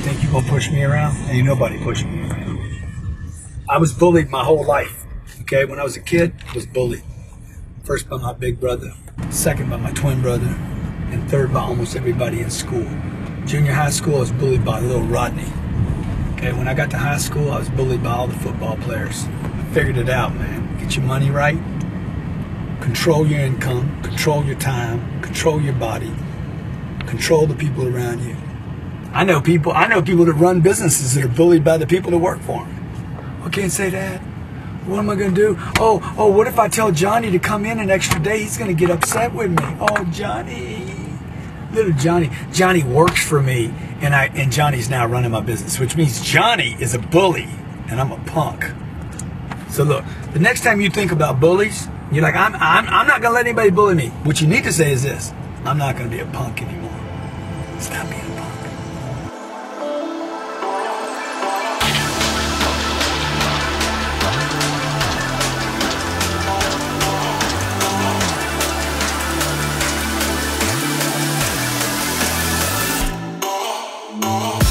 You think you're gonna push me around? Ain't nobody pushing me around. I was bullied my whole life. Okay, when I was a kid, I was bullied. First by my big brother, second by my twin brother, and third by almost everybody in school. Junior high school, I was bullied by little Rodney. Okay, when I got to high school, I was bullied by all the football players. I figured it out, man. Get your money right, control your income, control your time, control your body, control the people around you. I know people. I know people that run businesses that are bullied by the people that work for them. I can't say that. What am I going to do? Oh, oh, what if I tell Johnny to come in an extra day? He's going to get upset with me. Oh, Johnny. Little Johnny. Johnny works for me, and I and Johnny's now running my business, which means Johnny is a bully, and I'm a punk. So look, the next time you think about bullies, you're like, I'm, I'm, I'm not going to let anybody bully me. What you need to say is this I'm not going to be a punk anymore. Stop being a Oh.